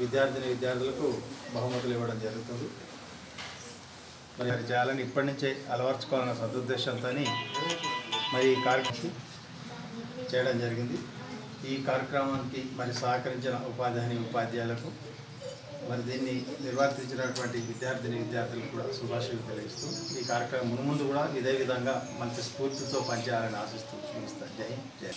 విద్యార్థిని విద్యార్థులకు బహుమతులు ఇవ్వడం జరుగుతుంది. మరి అది చేయాలని ఇప్పటి నుంచే అలవర్చుకోవాలన్న సదుద్దేశంతో మరి ఈ కార్యక్రమం చేయడం జరిగింది. ఈ కార్యక్రమానికి మరి సహకరించిన ఉపాధ్యాయుని ఉపాధ్యాయులకు మరి దీన్ని నిర్వర్తించినటువంటి విద్యార్థిని విద్యార్థులకు కూడా శుభాశయులు తెలియజేస్తూ ఈ కార్యక్రమం మున్ముందు కూడా ఇదే విధంగా మంచి స్ఫూర్తితో పనిచేయాలని ఆశిస్తూ చూపిస్తాను జై జై